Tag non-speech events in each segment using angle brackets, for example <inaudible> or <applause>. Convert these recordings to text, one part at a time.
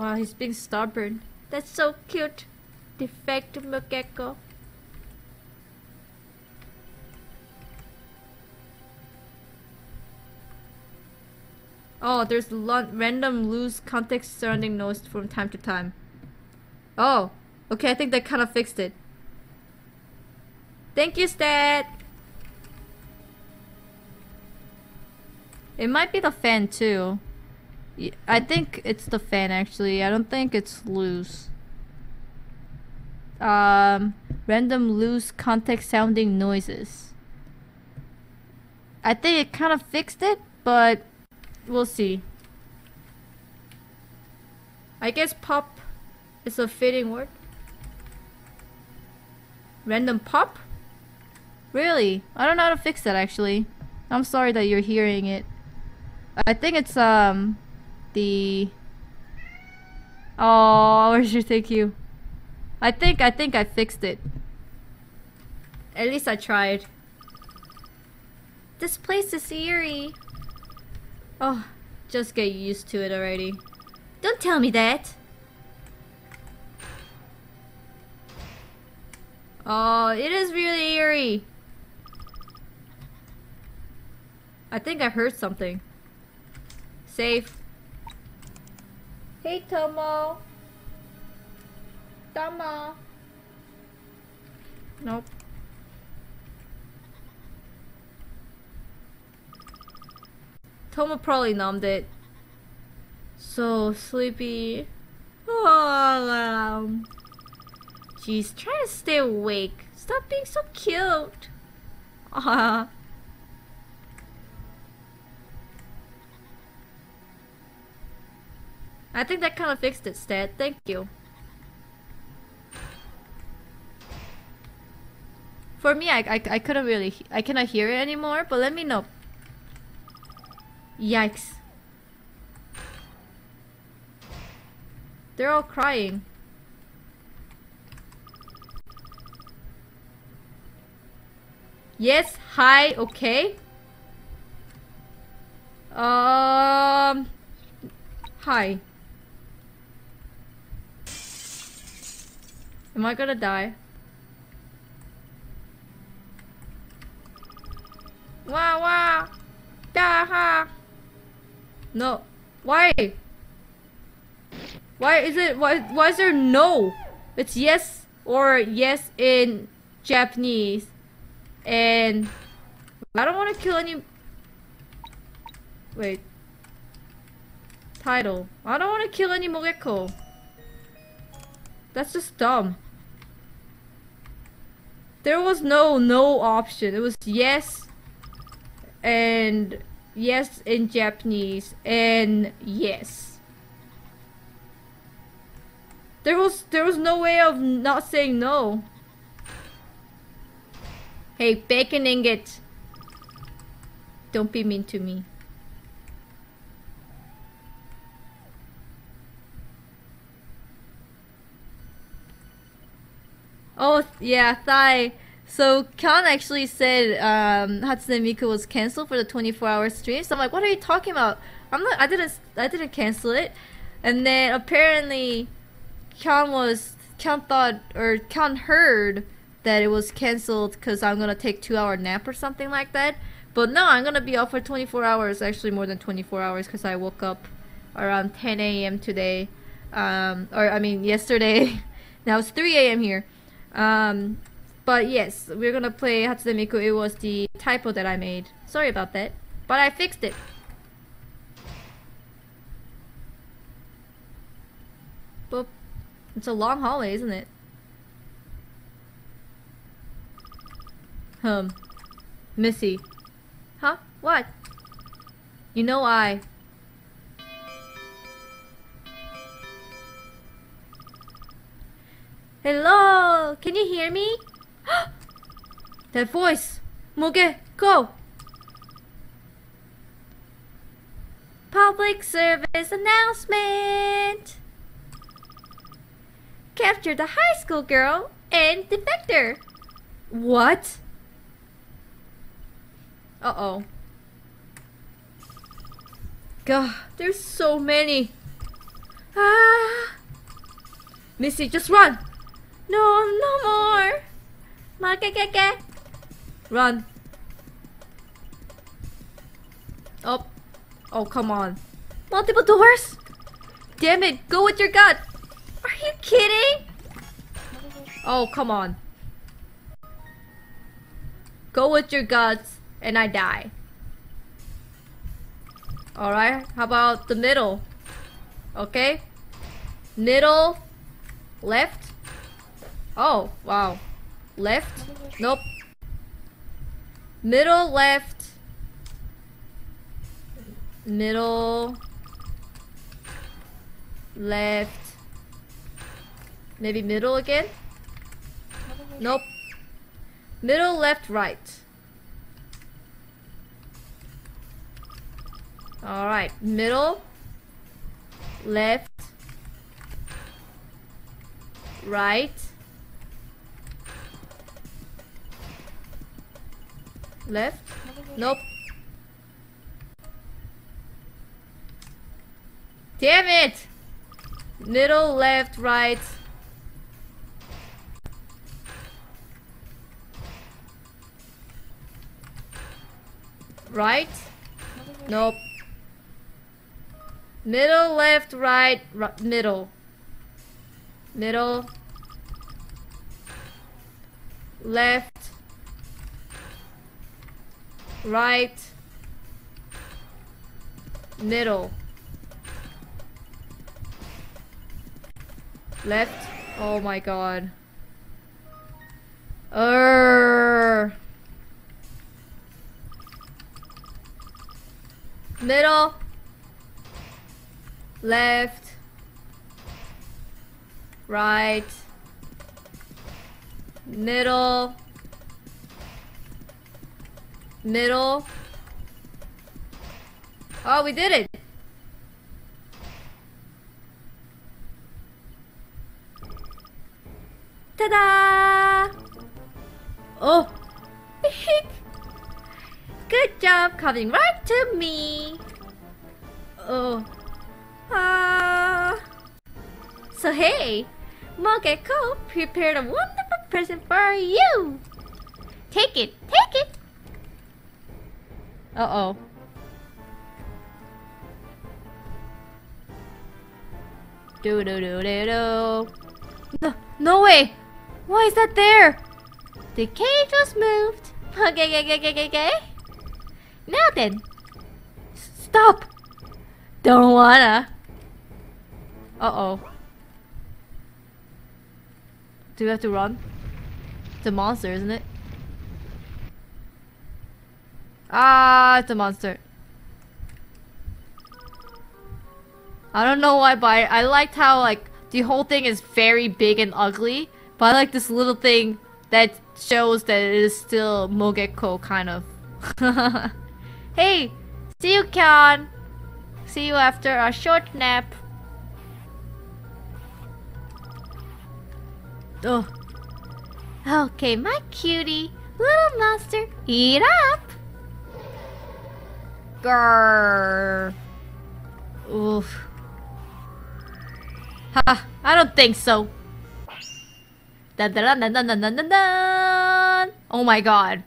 Wow, he's being stubborn. That's so cute. Defect Mogeko. Oh, there's random loose context surrounding noise from time to time. Oh, okay, I think that kind of fixed it. Thank you, Stat! It might be the fan too. I think it's the fan actually. I don't think it's loose. Um, random loose context sounding noises. I think it kind of fixed it, but we'll see. I guess pop is a fitting word. Random pop? Really? I don't know how to fix that actually. I'm sorry that you're hearing it. I think it's um the Oh, where's your thank you? I think I think I fixed it. At least I tried. This place is eerie. Oh, just get used to it already. Don't tell me that. Oh, it is really eerie. I think I heard something. Safe. Hey, Tomo. Tomo. Nope. Tomo probably numbed it. So sleepy. Oh, um. Jeez, try to stay awake. Stop being so cute. Ah. <laughs> I think that kind of fixed it, Stat. Thank you. For me, I, I, I couldn't really, I cannot hear it anymore, but let me know. Yikes. They're all crying. Yes, hi, okay. Um, hi. Am I gonna die? Wow, wow. Da ha. No. Why? Why is it why why is there no? It's yes or yes in Japanese. And I don't want to kill any Wait. Title. I don't want to kill any Mogeko. That's just dumb. There was no no option. It was yes and yes in Japanese and yes. There was there was no way of not saying no. Hey, bacon ingot. Don't be mean to me. Oh yeah, Thai. So Khan actually said um, Hatsune Miku was canceled for the 24-hour stream. So I'm like, what are you talking about? I'm not. I didn't. I didn't cancel it. And then apparently, Khan was Khan thought or Khan heard that it was canceled because I'm gonna take two-hour nap or something like that. But no, I'm gonna be off for 24 hours. Actually, more than 24 hours because I woke up around 10 a.m. today. Um, or I mean yesterday. <laughs> now it's 3 a.m. here. Um, but yes, we're gonna play Hatsune Miku. It was the typo that I made. Sorry about that. But I fixed it. But it's a long hallway, isn't it? Um, Missy. Huh? What? You know I. Hello, can you hear me? <gasps> that voice. Muge, go. Public service announcement. Capture the high school girl and defector. What? Uh-oh. God, there's so many. Ah. Missy, just run. No, no more. Ma, ke, ke. Run. Oh. Oh, come on. Multiple doors? Damn it, go with your gut. Are you kidding? Oh, come on. Go with your guts and I die. Alright, how about the middle? Okay? Middle, left. Oh, wow. Left? Nope. Middle, left. Middle, left. Maybe middle again? Nope. Middle, left, right. Alright, middle, left, right, left, nope. Damn it! Middle, left, right. Right? Nope. Middle, left, right, ri middle. Middle. Left. Right. Middle. Left. Oh my god. Err. Middle. Left. Right. Middle. Middle. Oh, we did it. Ta-da! Oh! <laughs> Good job coming right to me. Oh. Ah. So hey, Mogeko prepared a wonderful present for you. Take it, take it. Uh-oh. Do do do do do. No, no way. Why is that there? The cage was moved. <laughs> Okay, okay, okay, okay, okay. Now then. Stop. Don't wanna. Uh-oh. Do we have to run? It's a monster, isn't it? Ah, it's a monster. I don't know why, but I, I liked how, like, the whole thing is very big and ugly. But I like this little thing that shows that it is still Mogeko, kind of. <laughs> hey! See you, Kyan! See you after a short nap. Oh. Okay, my cutie. Little monster, eat up! Grrr. Oof. Ha, I don't think so. Dun, dun, dun, dun, dun, dun, dun, dun. Oh my god.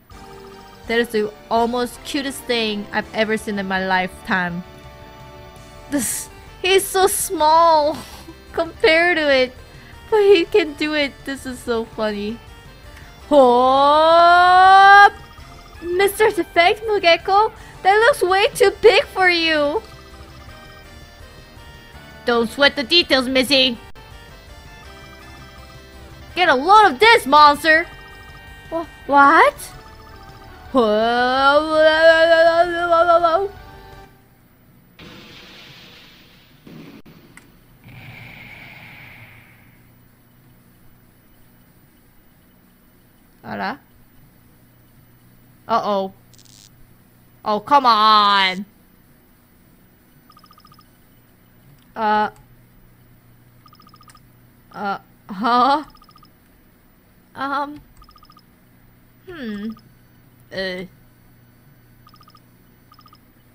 That is the almost cutest thing I've ever seen in my lifetime. This he's so small <laughs> compared to it. But he can do it. This is so funny. Oh, Mr. Defect Mogeko, that looks way too big for you. Don't sweat the details, Missy. Get a load of this, monster. Wha- What? Uh-oh. Oh, come on. Uh. Uh, huh? Um. Hmm. Uh.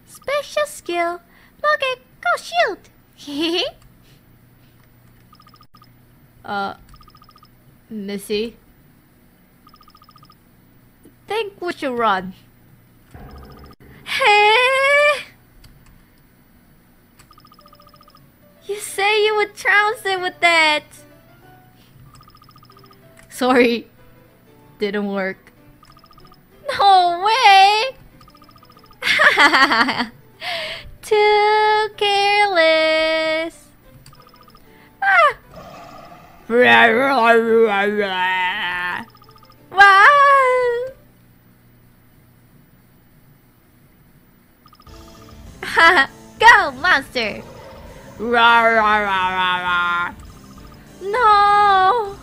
Special skill. At go shoot. <laughs> Uh, Missy. Think we should run. Hey! You say you would trounce it with that. Sorry. Didn't work. No way! <laughs> Too careless. Ah. <laughs> Wow. <laughs> Go, monster! No!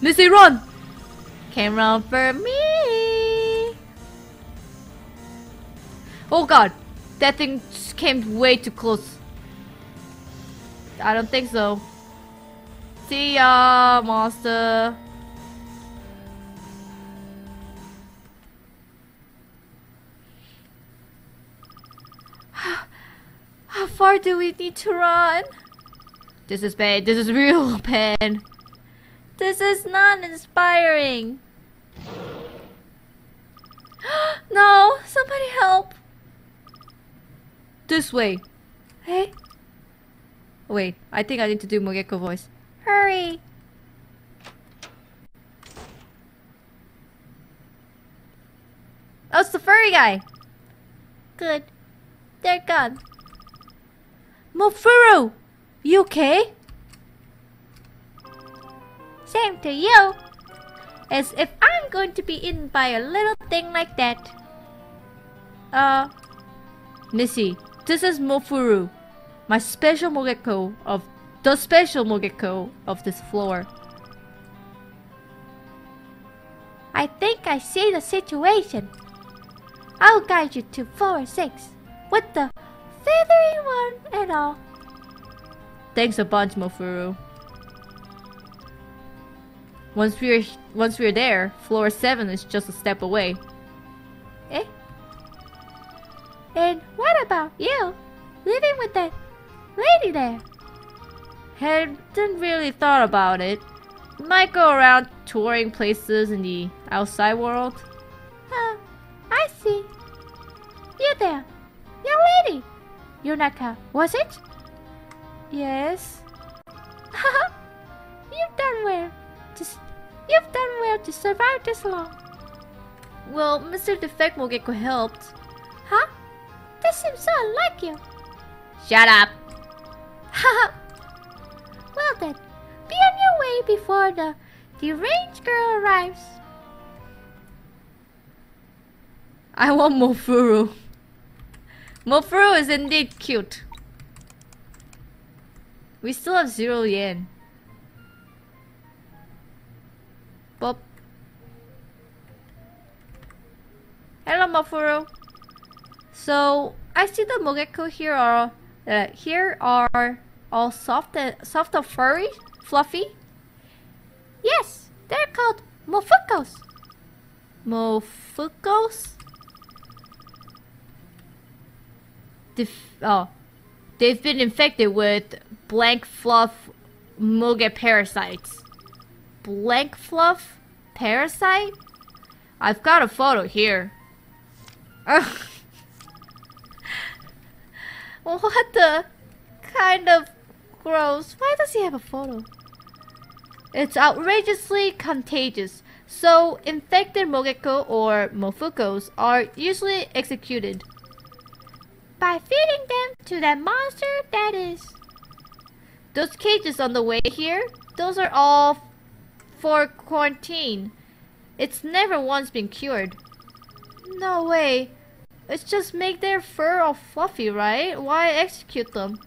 Missy, run! Can't run for me! Oh god! That thing came way too close. I don't think so. See ya, monster. Far do we need to run? This is bad. This is real <laughs> bad. This is not inspiring. <gasps> no, somebody help. This way. Hey? Wait, I think I need to do Mogeko voice. Hurry! Oh, it's the furry guy! Good. They're gone. Mofuru! You okay? Same to you. As if I'm going to be eaten by a little thing like that. Uh, Missy, this is Mofuru, my special Mogeko of the special Mogeko of this floor. I think I see the situation. I'll guide you to 4 6 with the feathery one and all. Thanks a bunch, Mofuru. Once we're once we're there, floor seven is just a step away. Eh? And what about you? Living with that lady there? Hadn't really thought about it. Might go around touring places in the outside world. Huh, I see. You there. Yonaka, was it? Yes. Haha, <laughs> you've done well. Just, you've done well to survive this long. Well, Mr. Defect will Mogeko helped. Huh? That seems so unlike you. Shut up. Haha. <laughs> well then, be on your way before the deranged girl arrives. I want Mofuru. Mofuru is indeed cute. We still have zero yen. Bob. Hello, Mofuru. So I see the Mogeko here are uh, here are all soft and soft and furry, fluffy. Yes, they're called Mofukos. Mofukos. Oh, they've been infected with blank fluff Moge parasites. Blank fluff parasite? I've got a photo here. <laughs> What the kind of gross? Why does he have a photo? It's outrageously contagious. So infected Mogeko or Mofukos are usually executed by feeding them to that monster that is. Those cages on the way here, those are all for quarantine. It's never once been cured. No way. It's just make their fur all fluffy, right? Why execute them?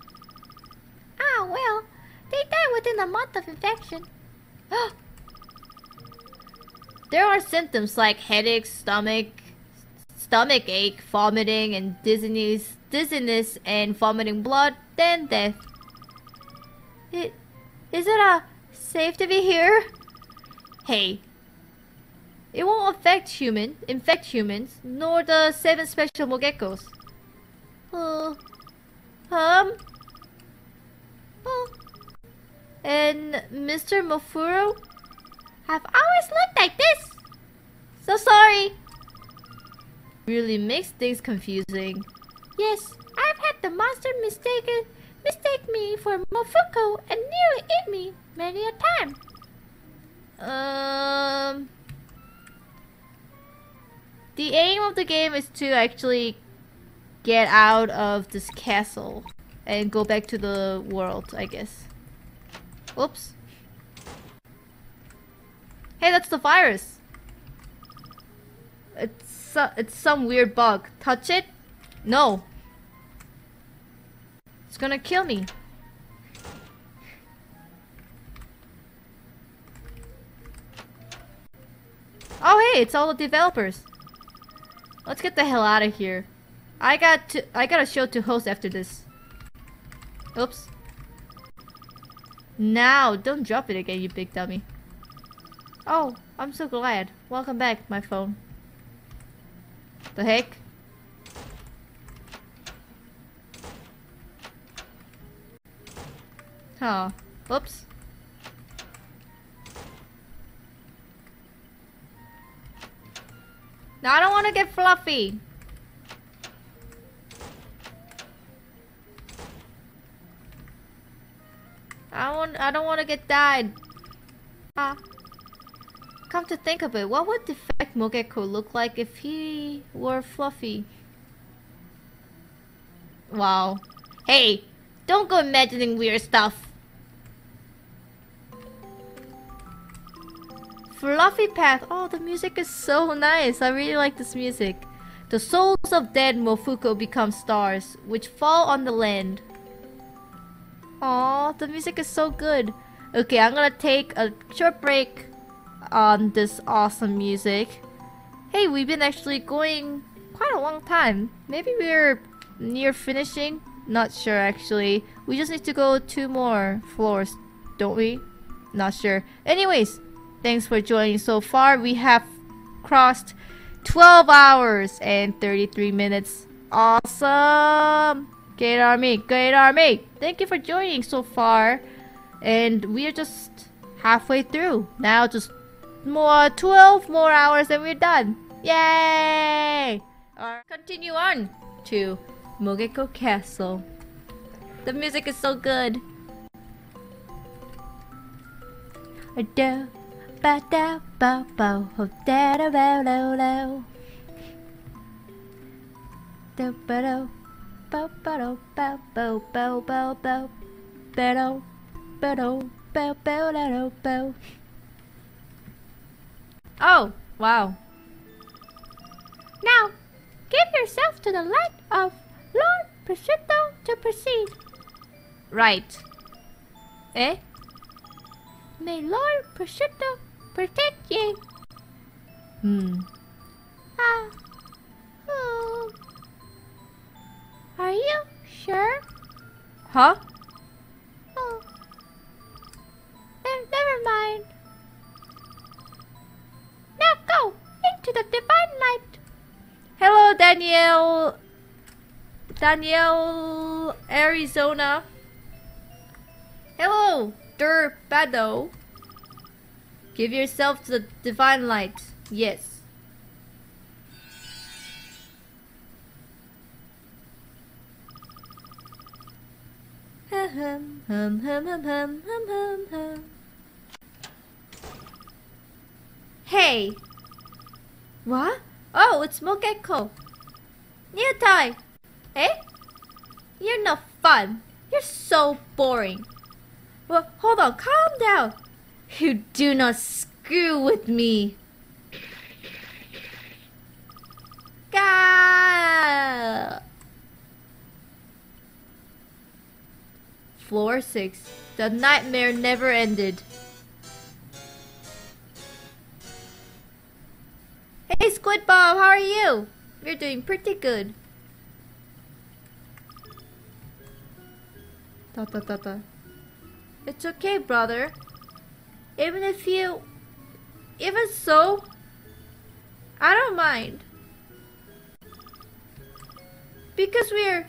Ah, well, they die within a month of infection. <gasps> there are symptoms like headache, stomach, stomach ache, vomiting, and dizziness, dizziness and vomiting blood, then death. It, is it uh, safe to be here? Hey, it won't affect human, infect humans, nor the seven special Mogekos. Uh, um, oh, And Mr. Mofuru? I've always looked like this. So sorry. Really makes things confusing. Yes, I've had the monster mistaken mistake me for Mofuko and nearly eat me many a time. Um the aim of the game is to actually get out of this castle and go back to the world, I guess. Oops. Hey, that's the virus. It's it's some weird bug. Touch it? No. It's gonna kill me. Oh hey, it's all the developers. Let's get the hell out of here. I got to I got a show to host after this. Oops. Now, don't drop it again, you big dummy. Oh, I'm so glad. Welcome back, my phone. The heck? Huh. Whoops. No, I don't want to get fluffy. I want I don't want to get died. Ah. Come to think of it, what would the Defect Mogeko look like if he were fluffy? Wow. Hey, don't go imagining weird stuff. Fluffy Path. Oh, the music is so nice. I really like this music. The souls of dead Mofuko become stars, which fall on the land. Oh, the music is so good. Okay, I'm gonna take a short break on this awesome music. Hey, we've been actually going quite a long time. Maybe we're near finishing? Not sure actually. We just need to go two more floors, don't we? Not sure. Anyways, thanks for joining so far. We have crossed 12 hours and 33 minutes. Awesome! Great Army, Great Army! Thank you for joining so far. And we are just halfway through. Now just more 12 more hours and we're done. Yay! Alright, continue on to Mogeko Castle. The music is so good. Da ba da ba ba ho da da ba lo lo. Da ba do ba ba do ba bo bo bo bo ba do ba do ba ba da do bo. Oh, wow. Now, give yourself to the light of Lord Prosciutto to proceed. Right. Eh? May Lord Prosciutto protect you. Hmm. Ah. Oh. Are you sure? Huh? Oh. Ne- never mind. Now go into the divine light. Hello, Danielle. Danielle, Arizona. Hello, Der Bado. Give yourself to the divine light. Yes. Hum hum hum hum hum hum hum hum. Hey. What? Oh, it's Mogeko. Niatai. Eh? You're no fun. You're so boring. Well, hold on, calm down. You do not screw with me. Gah! Floor 6. The nightmare never ended. Hey Squid Bob, how are you? You're doing pretty good. Ta ta ta ta. It's okay, brother. Even if you... Even so, I don't mind. Because we're